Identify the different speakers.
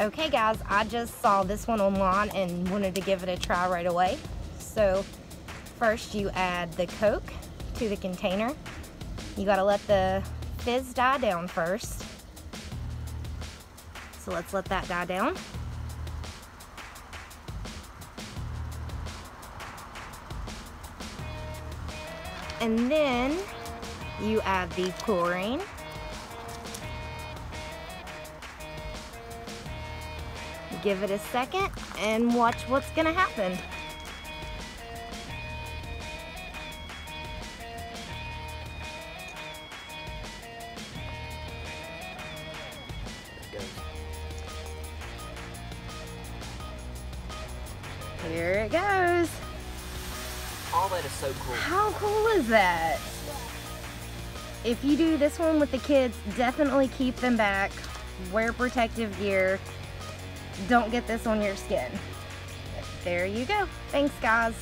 Speaker 1: Okay guys, I just saw this one online and wanted to give it a try right away. So first you add the Coke to the container. You gotta let the fizz die down first. So let's let that die down. And then you add the chlorine. Give it a second and watch what's gonna happen. Here it goes.
Speaker 2: All that is so cool.
Speaker 1: How cool is that? If you do this one with the kids, definitely keep them back. Wear protective gear. Don't get this on your skin. There you go. Thanks, guys.